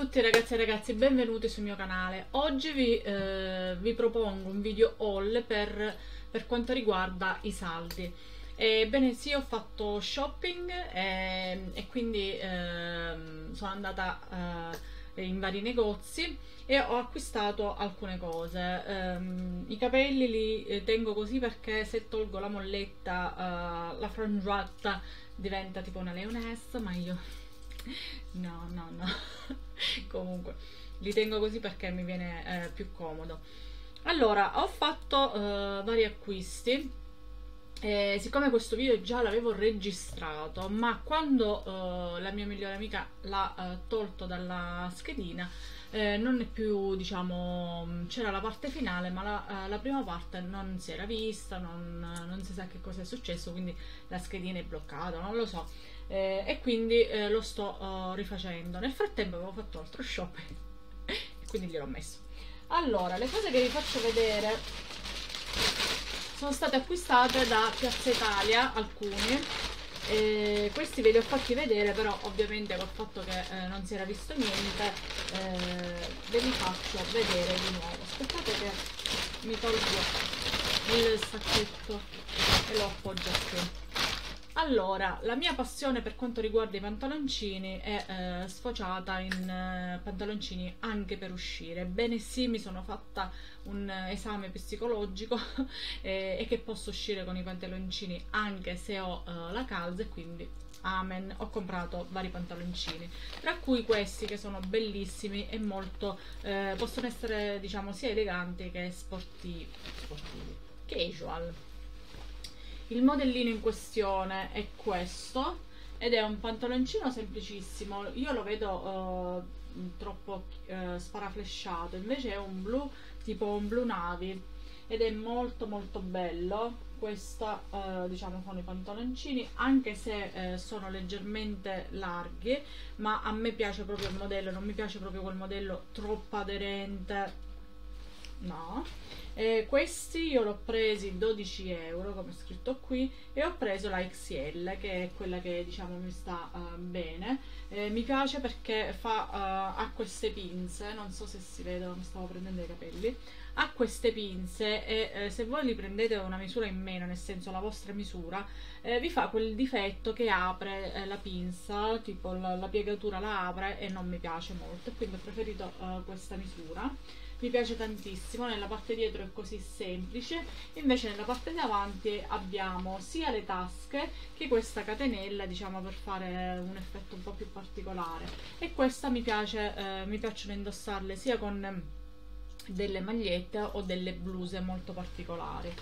tutti ragazzi e ragazzi, benvenuti sul mio canale. Oggi vi, eh, vi propongo un video haul per, per, quanto riguarda i saldi. Ebbene sì, ho fatto shopping e, e quindi eh, sono andata eh, in vari negozi e ho acquistato alcune cose. Um, I capelli li eh, tengo così perché se tolgo la molletta, uh, la frangiata diventa tipo una leonessa, ma io no, no, no. Comunque, li tengo così perché mi viene eh, più comodo. Allora, ho fatto eh, vari acquisti. Eh, siccome questo video già l'avevo registrato, ma quando eh, la mia migliore amica l'ha eh, tolto dalla schedina, eh, non è più, diciamo, c'era la parte finale, ma la, la, prima parte non si era vista, non, non si sa che cosa è successo, quindi la schedina è bloccata, non lo so eh, e quindi eh, lo sto uh, rifacendo. Nel frattempo avevo fatto altro shopping e quindi gliel'ho messo. Allora, le cose che vi faccio vedere sono state acquistate da Piazza Italia, alcuni. Eh, questi ve li ho fatti vedere, però ovviamente col fatto che eh, non si era visto niente, eh, ve li faccio vedere di nuovo. Aspettate che mi tolgo il sacchetto e lo appoggio qui. Allora, la mia passione per quanto riguarda i pantaloncini è eh, sfociata in eh, pantaloncini anche per uscire. Bene sì, mi sono fatta un esame psicologico e che posso uscire con i pantaloncini anche se ho eh, la calza e quindi amen, ho comprato vari pantaloncini, tra cui questi che sono bellissimi e molto, eh, possono essere diciamo sia eleganti che sportivi, sportivi casual. Il modellino in questione è questo ed è un pantaloncino semplicissimo. Io lo vedo uh, troppo uh, sparaflesciato, invece è un blu tipo un blu navi ed è molto molto bello. Questa uh, diciamo sono i pantaloncini, anche se sono leggermente larghi, ma a me piace proprio il modello, non mi piace proprio quel modello troppo aderente. No. Eh, questi io l'ho presi 12 euro come scritto qui e ho preso la XL che è quella che diciamo mi sta uh, bene. Eh, mi piace perché fa, uh, ha queste pinze non so se si vedono mi stavo prendendo i capelli. Ha queste pinze e eh, se voi li prendete una misura in meno nel senso la vostra misura eh, vi fa quel difetto che apre la pinza tipo la, la, piegatura la apre e non mi piace molto quindi ho preferito questa misura mi piace tantissimo nella parte dietro è così semplice invece nella parte davanti abbiamo sia le tasche che questa catenella diciamo per fare un effetto un po' più particolare. E questa mi piace eh, mi piacciono indossarle sia con delle magliette o delle bluse molto particolari.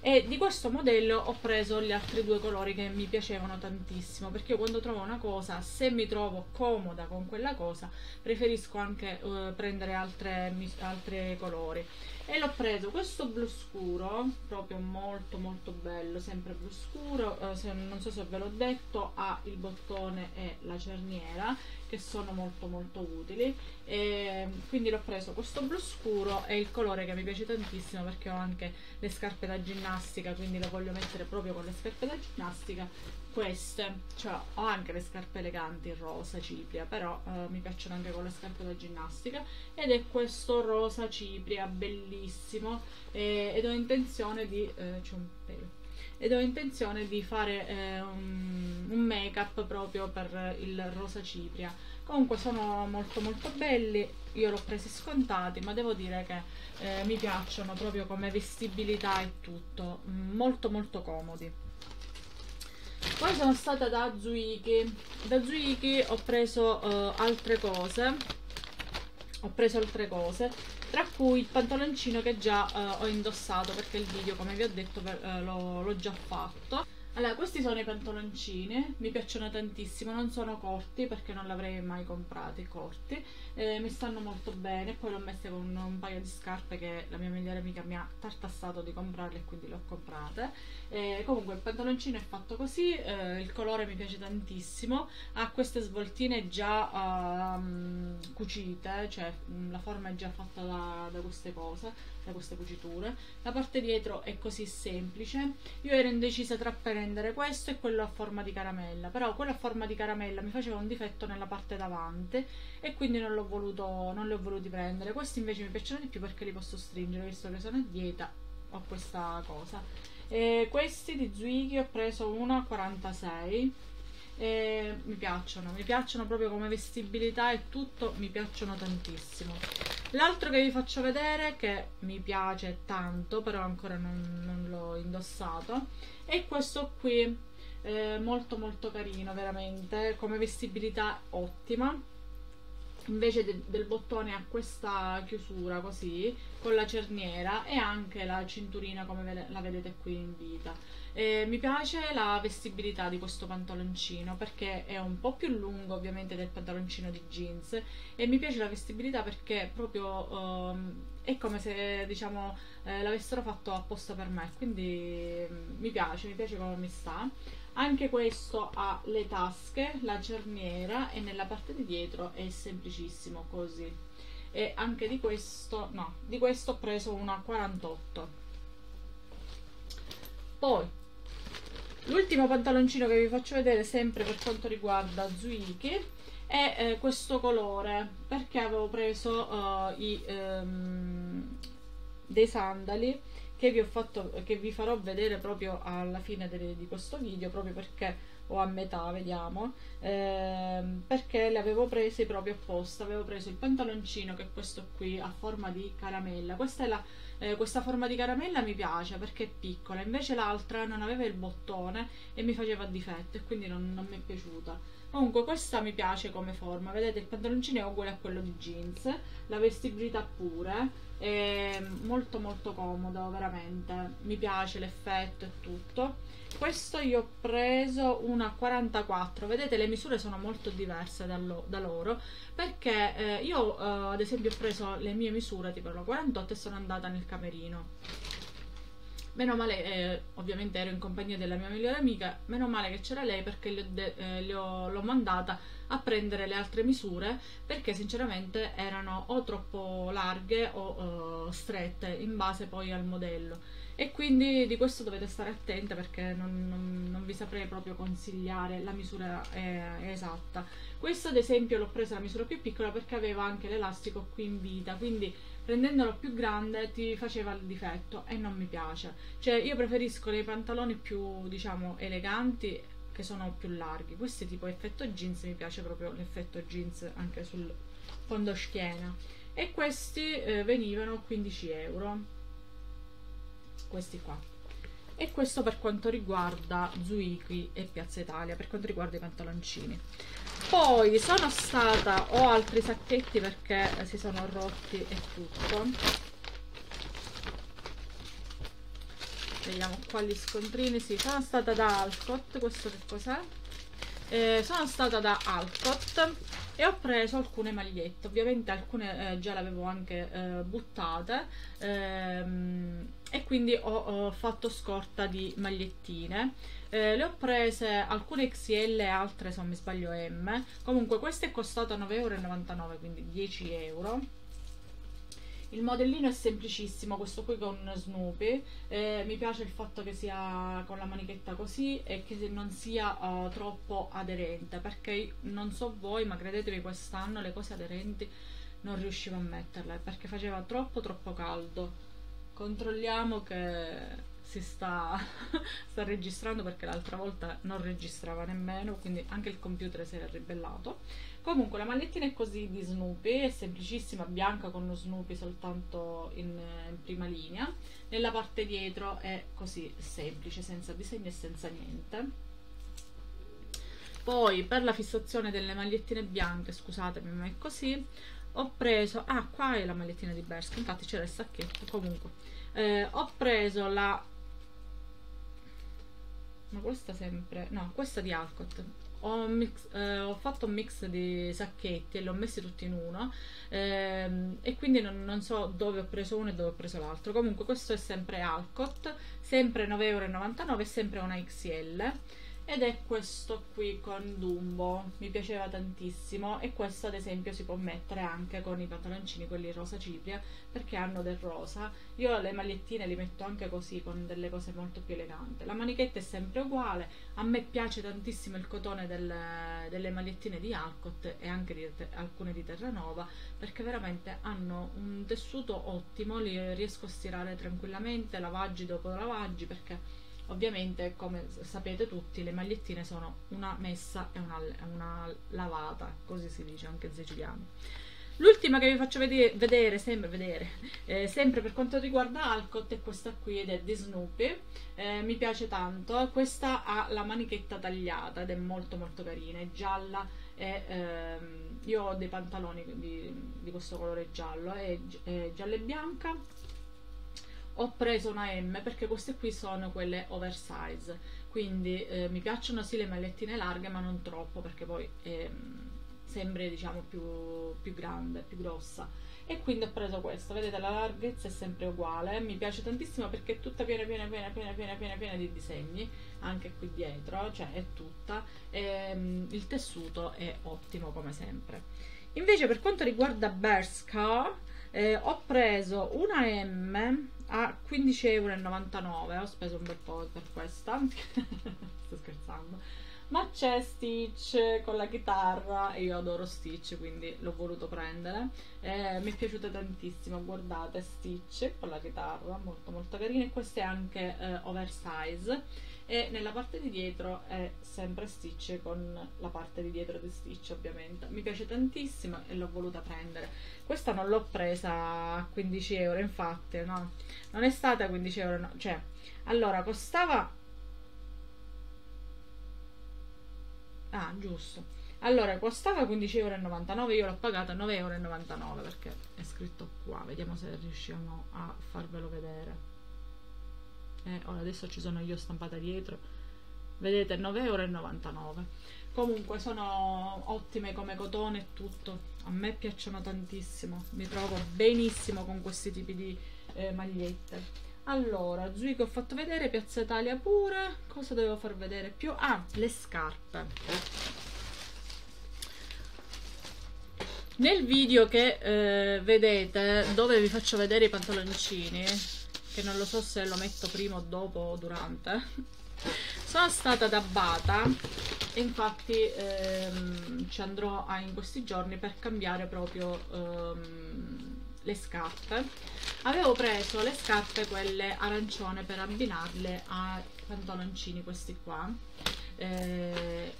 E di questo modello ho preso gli altri due colori che mi piacevano tantissimo perché io quando trovo una cosa se mi trovo comoda con quella cosa preferisco anche uh, prendere altre, altre colori e l'ho preso questo blu scuro proprio molto molto bello sempre blu scuro eh, se, non so se ve l'ho detto ha il bottone e la cerniera che sono molto molto utili. E quindi l'ho preso questo blu scuro è il colore che mi piace tantissimo perché ho anche le scarpe da ginnastica quindi lo voglio mettere proprio con le scarpe da ginnastica queste. Cioè ho anche le scarpe eleganti rosa cipria però eh, mi piacciono anche con le scarpe da ginnastica. Ed è questo rosa cipria bellissimo. Eh, ed ho intenzione di eh, c'è un pelo. Ed ho intenzione di fare eh, un, un make up proprio per il rosa cipria. Comunque sono molto molto belli. Io l'ho presi scontati ma devo dire che eh, mi piacciono proprio come vestibilità e tutto. Molto molto comodi poi sono stata da Zuiki da Zuiki ho preso uh, altre cose. Ho preso altre cose tra cui il pantaloncino che già uh, ho indossato perché il video come vi ho detto uh, l'ho già fatto allora, questi sono i pantaloncini, mi piacciono tantissimo, non sono corti perché non l'avrei mai comprati corti, eh, mi stanno molto bene, poi l'ho messa con un paio di scarpe che la mia migliore amica mi ha tartassato di comprarle e quindi le ho comprate. Eh, comunque il pantaloncino è fatto così, eh, il colore mi piace tantissimo, ha queste svoltine già um, cucite, cioè la forma è già fatta da, da queste cose, da queste cuciture. La parte dietro è così semplice. Io ero indecisa tra prendere questo e quello a forma di caramella però quello a forma di caramella mi faceva un difetto nella parte davanti e quindi non l'ho voluto non li ho voluti prendere. Questi invece mi piacciono di più perché li posso stringere visto che sono a dieta ho questa cosa. E questi di Zwiggy ho preso uno a 46 e mi piacciono, mi piacciono proprio come vestibilità e tutto, mi piacciono tantissimo. L'altro che vi faccio vedere, che mi piace tanto, però ancora non, non l'ho indossato, è questo qui, eh, molto molto carino veramente, come vestibilità ottima invece de del bottone ha questa chiusura così con la cerniera e anche la cinturina come ve la vedete qui in vita. Eh, mi piace la vestibilità di questo pantaloncino perché è un po' più lungo ovviamente del pantaloncino di jeans e mi piace la vestibilità perché proprio um, è come se diciamo eh, l'avessero fatto apposta per me quindi um, mi piace, mi piace come mi sta anche questo ha le tasche la cerniera e nella parte di dietro è semplicissimo così. E anche di questo no di questo ho preso una 48 poi l'ultimo pantaloncino che vi faccio vedere sempre per quanto riguarda Zuiki è eh, questo colore perché avevo preso uh, i, um, dei sandali che vi, fatto, che vi farò vedere proprio alla fine de, di questo video proprio perché o a metà vediamo ehm, perché le avevo prese proprio apposta avevo preso il pantaloncino che è questo qui a forma di caramella. Questa, la, eh, questa forma di caramella mi piace perché è piccola invece l'altra non aveva il bottone e mi faceva difetto e quindi non, non mi è piaciuta. Comunque questa mi piace come forma vedete il pantaloncino è uguale a quello di jeans la vestibilità pure è molto molto comodo veramente. Mi piace l'effetto e tutto. Questo io ho preso una 44 vedete le misure sono molto diverse da loro perché eh, io eh, ad esempio ho preso le mie misure tipo la 48 e sono andata nel camerino. Meno male, eh, ovviamente ero in compagnia della mia migliore amica, meno male che c'era lei perché l'ho mandata a prendere le altre misure perché sinceramente erano o troppo larghe o uh, strette in base poi al modello. E quindi di questo dovete stare attente perché non, non, non vi saprei proprio consigliare la misura eh, esatta. Questo ad esempio l'ho presa la misura più piccola perché aveva anche l'elastico qui in vita quindi prendendolo più grande ti faceva il difetto e non mi piace. Cioè io preferisco dei pantaloni più diciamo eleganti che sono più larghi. Questi tipo effetto jeans mi piace proprio l'effetto jeans anche sul fondo schiena. E questi eh, venivano 15 euro. Questi qua. E questo per quanto riguarda Zuiki e Piazza Italia per quanto riguarda i pantaloncini. Poi sono stata ho altri sacchetti perché si sono rotti e tutto vediamo qua gli scontrini sì, sono stata da Alcott questo che cos'è? Eh, sono stata da Alcott e ho preso alcune magliette. Ovviamente alcune eh, già le avevo anche eh, buttate ehm, e quindi ho, ho, fatto scorta di magliettine. Eh, le ho prese alcune XL e altre se non mi sbaglio M. Comunque queste è costata 9,99 euro quindi 10 euro il modellino è semplicissimo, questo qui con Snoopy, eh, mi piace il fatto che sia con la manichetta così e che non sia uh, troppo aderente, perché non so voi, ma credetemi quest'anno le cose aderenti non riuscivo a metterle, perché faceva troppo troppo caldo. Controlliamo che si sta, sta registrando perché l'altra volta non registrava nemmeno, quindi anche il computer si era ribellato. Comunque la magliettina è così di Snoopy, è semplicissima, bianca con lo Snoopy soltanto in, in prima linea. Nella parte dietro è così semplice, senza disegno e senza niente. Poi per la fissazione delle magliettine bianche, scusatemi ma è così, ho preso, ah qua è la magliettina di Bersk, infatti c'era il sacchetto, comunque, eh, ho preso la ma questa sempre no questa di Alcott ho, mix, eh, ho, fatto un mix di sacchetti e li ho messi tutti in uno ehm, e quindi non, non, so dove ho preso uno e dove ho preso l'altro. Comunque questo è sempre Alcott sempre 9,99 euro sempre una XL ed è questo qui con Dumbo mi piaceva tantissimo e questo ad esempio si può mettere anche con i pantaloncini quelli rosa cipria perché hanno del rosa. Io le magliettine li metto anche così con delle cose molto più eleganti. La manichetta è sempre uguale a me piace tantissimo il cotone del, delle magliettine di Alcott e anche di alcune di Terranova perché veramente hanno un tessuto ottimo li riesco a stirare tranquillamente lavaggi dopo lavaggi perché Ovviamente, come sapete tutti, le magliettine sono una messa e una, una lavata, così si dice anche in siciliano. L'ultima che vi faccio vedere, vedere, sempre, vedere eh, sempre, per quanto riguarda Alcott è questa qui ed è di Snoopy, eh, mi piace tanto, questa ha la manichetta tagliata ed è molto molto carina, è gialla e ehm, io ho dei pantaloni di, di questo colore giallo, è, è gialla e bianca ho preso una M perché queste qui sono quelle oversize. Quindi eh, mi piacciono sì le magliettine larghe ma non troppo perché poi eh, sembri diciamo più, più grande più grossa. E quindi ho preso questa. Vedete la larghezza è sempre uguale. Mi piace tantissimo perché è tutta piena piena piena piena piena piena piena di disegni anche qui dietro cioè è tutta. E, ehm, il tessuto è ottimo come sempre. Invece per quanto riguarda Berska eh, ho preso una M a 15,99 euro ho speso un bel po' per questa. Sto scherzando. Ma c'è Stitch con la chitarra. E io adoro Stitch quindi l'ho voluto prendere. Eh, mi è piaciuta tantissimo guardate Stitch con la chitarra molto molto carina. E questa è anche eh, oversize e nella parte di dietro è sempre Stitch con la parte di dietro di Stitch ovviamente. Mi piace tantissimo e l'ho voluta prendere. Questa non l'ho presa a 15 euro infatti no? Non è stata a 15 euro no. cioè allora costava ah giusto. Allora costava 15,99 euro io l'ho pagata 9,99 euro perché è scritto qua. Vediamo se riusciamo a farvelo vedere eh, ora adesso ci sono io stampata dietro. Vedete 9,99 euro comunque sono ottime come cotone e tutto. A me piacciono tantissimo. Mi trovo benissimo con questi tipi di eh, magliette. Allora Zui che ho fatto vedere Piazza Italia pure. Cosa dovevo far vedere più? Ah le scarpe. Nel video che eh, vedete dove vi faccio vedere i pantaloncini che non lo so se lo metto prima o dopo o durante. Sono stata da Bata e infatti ehm, ci andrò a, in questi giorni per cambiare proprio ehm, le scarpe. Avevo preso le scarpe quelle arancione per abbinarle ai pantaloncini questi qua eh,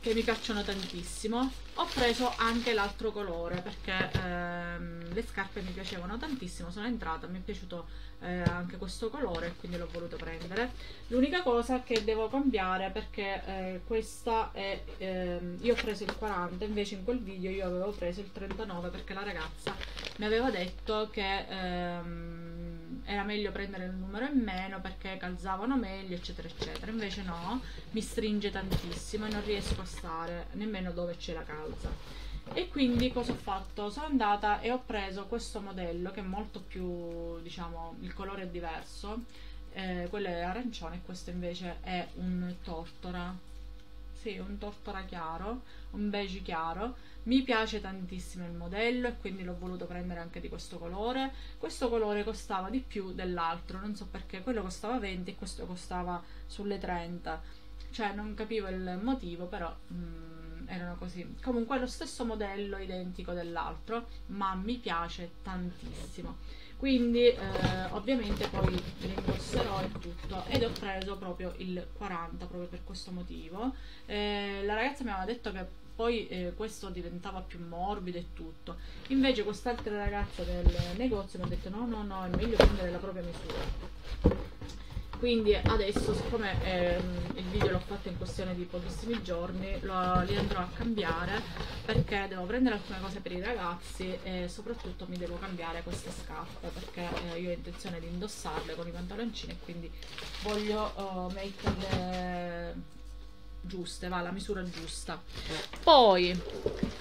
che mi piacciono tantissimo. Ho preso anche l'altro colore perché ehm, le scarpe mi piacevano tantissimo sono entrata mi è piaciuto eh, anche questo colore quindi l'ho voluto prendere. L'unica cosa che devo cambiare perché eh, questa è ehm, io ho preso il 40 invece in quel video io avevo preso il 39 perché la ragazza mi aveva detto che ehm, era meglio prendere il numero in meno perché calzavano meglio eccetera eccetera. Invece no mi stringe tantissimo e non riesco a stare nemmeno dove c'è la calza e quindi cosa ho fatto? Sono andata e ho preso questo modello che è molto più, diciamo, il colore è diverso, eh, quello è arancione e questo invece è un tortora, sì, un tortora chiaro, un beige chiaro. Mi piace tantissimo il modello e quindi l'ho voluto prendere anche di questo colore. Questo colore costava di più dell'altro, non so perché, quello costava 20 e questo costava sulle 30. Cioè non capivo il motivo, però... Mm, erano così. Comunque è lo stesso modello identico dell'altro ma mi piace tantissimo. Quindi eh, ovviamente poi li indosserò e tutto. Ed ho preso proprio il 40 proprio per questo motivo. Eh, la ragazza mi aveva detto che poi eh, questo diventava più morbido e tutto. Invece quest'altra ragazza del negozio mi ha detto no no no è meglio prendere la propria misura quindi adesso siccome ehm, il video l'ho fatto in questione di pochissimi giorni lo, li andrò a cambiare perché devo prendere alcune cose per i ragazzi e soprattutto mi devo cambiare queste scarpe perché eh, io ho intenzione di indossarle con i pantaloncini e quindi voglio uh, metterle giuste, va, la misura giusta. Poi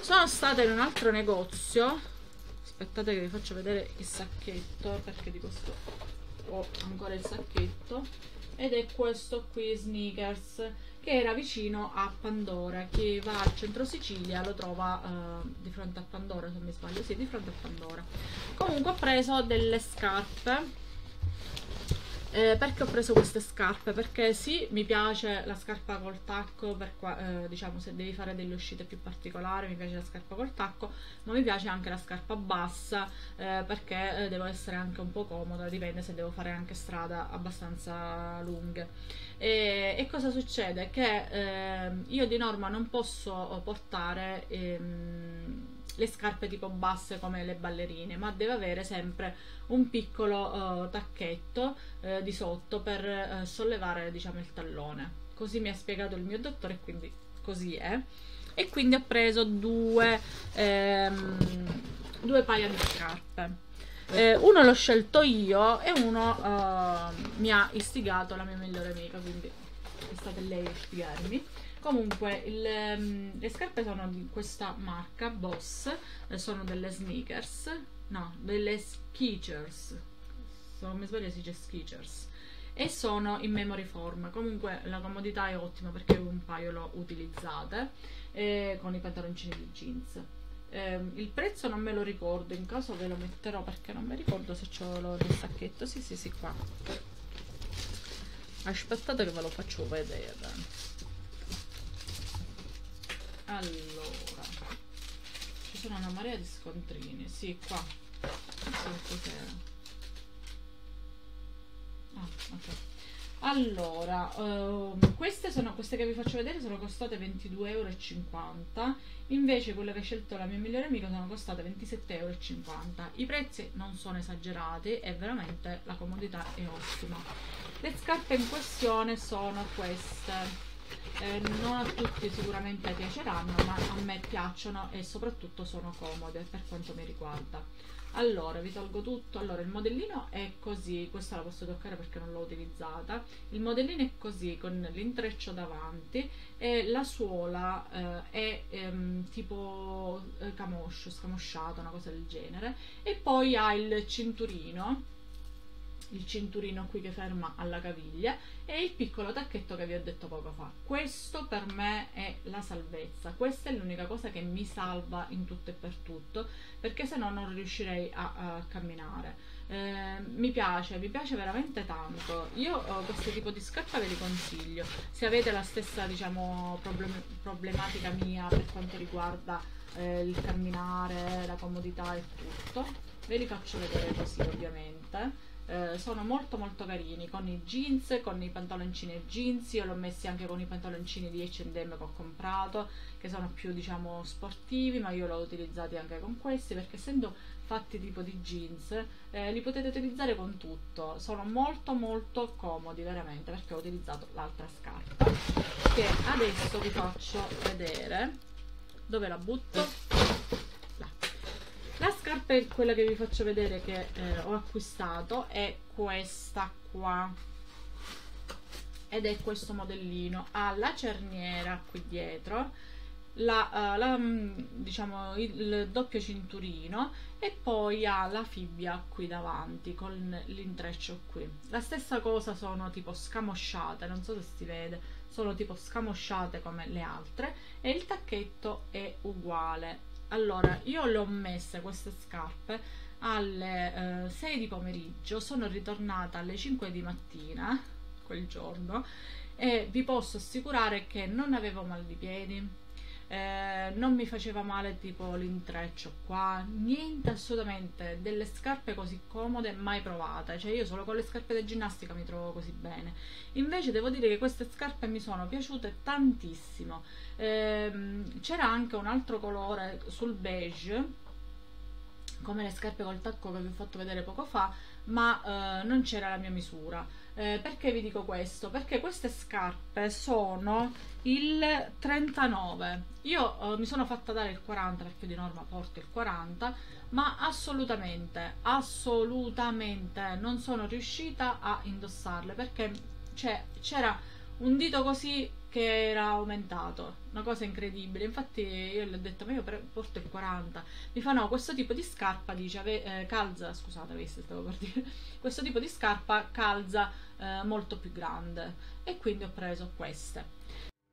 sono stata in un altro negozio. Aspettate che vi faccio vedere il sacchetto perché di questo ho ancora il sacchetto ed è questo qui sneakers che era vicino a Pandora chi va al centro Sicilia lo trova uh, di fronte a Pandora se mi sbaglio. Sì di fronte a Pandora. Comunque ho preso delle scarpe eh, perché ho preso queste scarpe? Perché sì, mi piace la scarpa col tacco, per qua, eh, diciamo se devi fare delle uscite più particolari, mi piace la scarpa col tacco, ma mi piace anche la scarpa bassa eh, perché eh, devo essere anche un po' comoda, dipende se devo fare anche strada abbastanza lunghe. E, e cosa succede? Che ehm, io di norma non posso portare... Ehm, le scarpe tipo basse come le ballerine, ma deve avere sempre un piccolo uh, tacchetto uh, di sotto per uh, sollevare diciamo il tallone. Così mi ha spiegato il mio dottore quindi così è. E quindi ho preso due, ehm, due paia di scarpe. Eh, uno l'ho scelto io e uno mi ha istigato la mia migliore amica, quindi è stata lei a spiegarmi. Comunque, il, um, le scarpe sono di questa marca, Boss, eh, sono delle sneakers, no, delle Skechers, se non mi sbaglio si dice Skechers, e sono in memory form, comunque la comodità è ottima perché un paio l'ho utilizzate, eh, con i pantaloncini di jeans. Eh, il prezzo non me lo ricordo, in caso ve lo metterò perché non mi ricordo se ho lo, il sacchetto, sì sì sì qua. Aspettate che ve lo faccio vedere allora ci sono una marea di scontrini. Sì qua. Ah, ok. Allora uh, queste sono queste che vi faccio vedere sono costate 22,50 euro invece quelle che ha scelto la mia migliore amica sono costate 27,50 euro i prezzi non sono esagerati e veramente la comodità è ottima. Le scarpe in questione sono queste eh, non a tutti sicuramente piaceranno ma a me piacciono e soprattutto sono comode per quanto mi riguarda. Allora vi tolgo tutto. Allora il modellino è così questa la posso toccare perché non l'ho utilizzata. Il modellino è così con l'intreccio davanti e la suola eh, è ehm, tipo eh, camoscio scamosciato una cosa del genere. E poi ha il cinturino il cinturino qui che ferma alla caviglia e il piccolo tacchetto che vi ho detto poco fa. Questo per me è la salvezza, questa è l'unica cosa che mi salva in tutto e per tutto, perché se no non riuscirei a, a camminare. Eh, mi piace, mi piace veramente tanto. Io questo tipo di scarpa ve li consiglio. Se avete la stessa, diciamo, problem- problematica mia per quanto riguarda eh, il camminare, la comodità e tutto, ve li faccio vedere così ovviamente eh, sono molto molto carini con i jeans, con i pantaloncini jeans, io l'ho messi anche con i pantaloncini di H&M che ho comprato, che sono più diciamo sportivi, ma io l'ho utilizzati anche con questi perché essendo fatti tipo di jeans eh, li potete utilizzare con tutto, sono molto molto comodi veramente perché ho utilizzato l'altra scarpa che adesso vi faccio vedere. Dove la butto scarpa è quella che vi faccio vedere che eh, ho acquistato è questa qua. Ed è questo modellino. Ha la cerniera qui dietro la, uh, la, mm, diciamo, il, doppio cinturino e poi ha la fibbia qui davanti con l'intreccio qui. La stessa cosa sono tipo scamosciate non so se si vede sono tipo scamosciate come le altre e il tacchetto è uguale allora io le ho messe queste scarpe alle eh, 6 di pomeriggio sono ritornata alle 5 di mattina quel giorno e vi posso assicurare che non avevo mal di piedi eh, non mi faceva male tipo l'intreccio qua. Niente assolutamente delle scarpe così comode mai provate cioè io solo con le scarpe da ginnastica mi trovo così bene. Invece devo dire che queste scarpe mi sono piaciute tantissimo. Eh, c'era anche un altro colore sul beige come le scarpe col tacco che vi ho fatto vedere poco fa ma eh, non c'era la mia misura eh, perché vi dico questo? Perché queste scarpe sono il 39 io eh, mi sono fatta dare il 40 perché di norma porto il 40 ma assolutamente assolutamente non sono riuscita a indossarle perché c'era un dito così che era aumentato, una cosa incredibile. Infatti io gli ho detto, ma io porto il 40. Mi fa no, questo tipo di scarpa dice, eh, calza, scusate, avete, stavo per dire, questo tipo di scarpa calza eh, molto più grande. E quindi ho preso queste.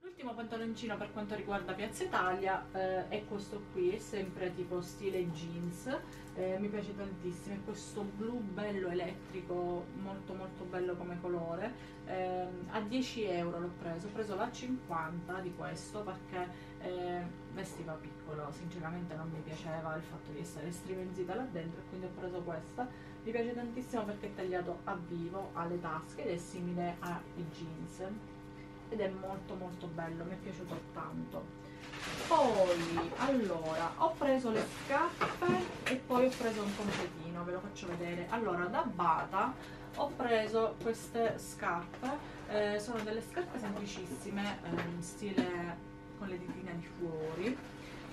L'ultimo pantaloncino per quanto riguarda Piazza Italia eh, è questo qui, è sempre tipo stile jeans, eh, mi piace tantissimo, è questo blu bello elettrico, molto molto bello come colore, eh, a 10 euro l'ho preso, ho preso la 50 di questo perché eh, vestiva piccolo, sinceramente non mi piaceva il fatto di essere strimenzita là dentro e quindi ho preso questa, mi piace tantissimo perché è tagliato a vivo, ha le tasche ed è simile ai jeans ed è molto molto bello, mi è piaciuto tanto. Poi, allora, ho preso le scarpe e poi ho preso un completino, ve lo faccio vedere. Allora, da Bata ho preso queste scarpe, eh, sono delle scarpe semplicissime, eh, stile con le ditine di fuori.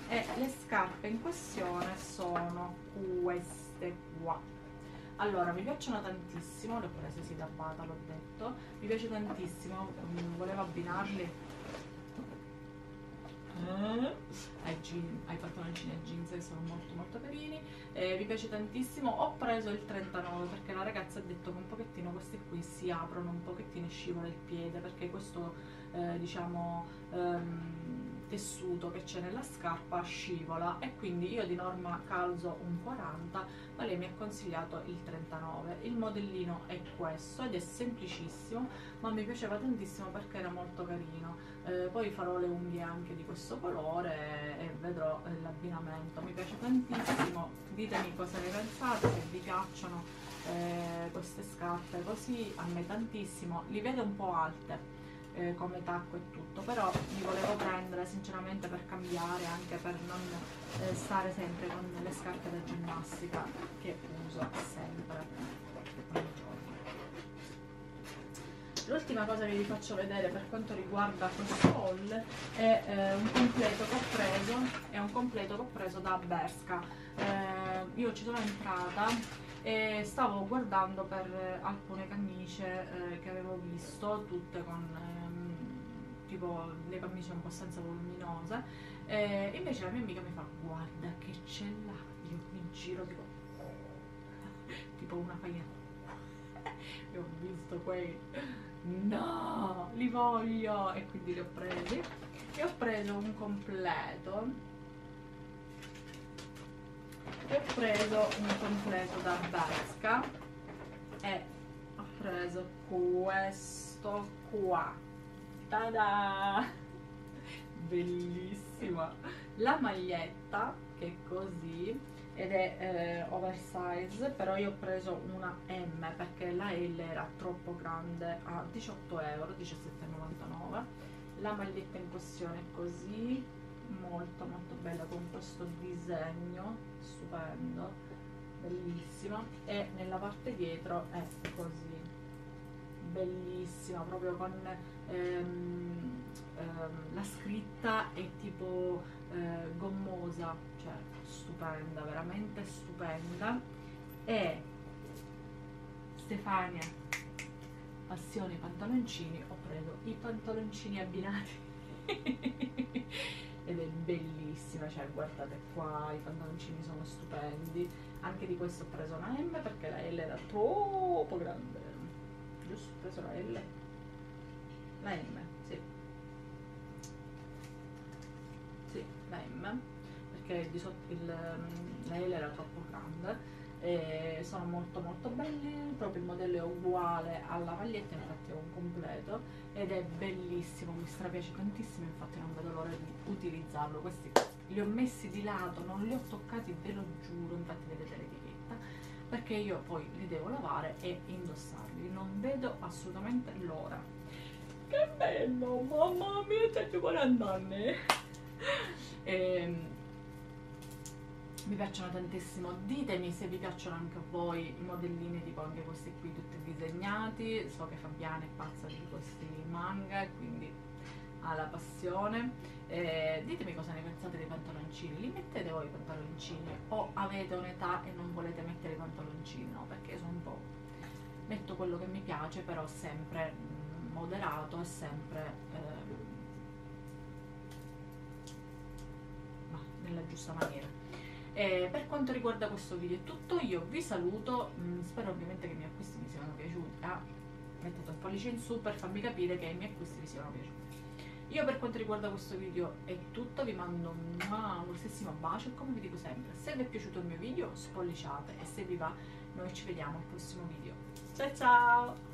E le scarpe in questione sono queste qua. Allora, mi piacciono tantissimo, le ho prese sì da Bata, l'ho detto, mi piace tantissimo, mm, volevo abbinarli eh, ai, jean, ai pantaloncini e jeans che sono molto molto carini, eh, mi piace tantissimo, ho preso il 39 perché la ragazza ha detto che un pochettino questi qui si aprono un pochettino e scivola il piede perché questo eh, diciamo... Um, tessuto che c'è nella scarpa scivola e quindi io di norma calzo un 40 ma lei mi ha consigliato il 39 il modellino è questo ed è semplicissimo ma mi piaceva tantissimo perché era molto carino. Eh, poi farò le unghie anche di questo colore e vedrò eh, l'abbinamento. Mi piace tantissimo. Ditemi cosa ne pensate se vi piacciono eh, queste scarpe così. A me tantissimo. Li vedo un po' alte eh, come tacco e tutto però li volevo prendere sinceramente per cambiare anche per non eh, stare sempre con le scarpe da ginnastica che uso sempre L'ultima cosa che vi faccio vedere per quanto riguarda questo haul è eh, un completo che ho preso, è un completo che ho preso da Berska. Eh, io ci sono entrata e stavo guardando per alcune camicie eh, che avevo visto, tutte con ehm, tipo le camicie abbastanza voluminose e invece la mia amica mi fa guarda che ce l'ha, io mi giro tipo, tipo una faina. E ho visto quei no, li voglio. E quindi li ho presi. E ho preso un completo ho preso un completo da Berska e ho preso questo qua. Tada! bellissima! La maglietta che è così ed è eh, oversize però io ho preso una M perché la L era troppo grande a 18 euro 17,99 la maglietta in questione è così molto molto bella con questo disegno stupendo bellissima e nella parte dietro è così bellissima proprio con ehm, ehm, la scritta è tipo eh, gommosa cioè stupenda veramente stupenda. E Stefania passione pantaloncini ho preso i pantaloncini abbinati ed è bellissima, cioè guardate qua, i pantaloncini sono stupendi, anche di questo ho preso una M perché la L era troppo grande, giusto? Ho preso la L? La M, sì. Sì, la M, perché di sotto il, la L era troppo grande e sono molto molto belli proprio il modello è uguale alla maglietta infatti è un completo ed è bellissimo mi strapiace tantissimo infatti non vedo l'ora di utilizzarlo. Questi li ho messi di lato non li ho toccati ve lo giuro infatti vedete l'etichetta perché io poi li devo lavare e indossarli. Non vedo assolutamente l'ora. Che bello mamma mia c'è 40 anni e, mi piacciono tantissimo. Ditemi se vi piacciono anche a voi i modellini tipo anche questi qui tutti disegnati. So che Fabiana è pazza di questi manga e quindi ha la passione. Eh, ditemi cosa ne pensate dei pantaloncini. Li mettete voi i pantaloncini o avete un'età e non volete mettere i pantaloncini? No perché sono un po' metto quello che mi piace però sempre moderato e sempre eh, nella giusta maniera. E per quanto riguarda questo video è tutto, io vi saluto, mm, spero ovviamente che i miei acquisti vi siano piaciuti. Ah, mettete il pollice in su per farmi capire che i miei acquisti vi siano piaciuti. Io per quanto riguarda questo video è tutto, vi mando un grossissimo bacio e come vi dico sempre, se vi è piaciuto il mio video spolliciate e se vi va noi ci vediamo al prossimo video. Ciao ciao!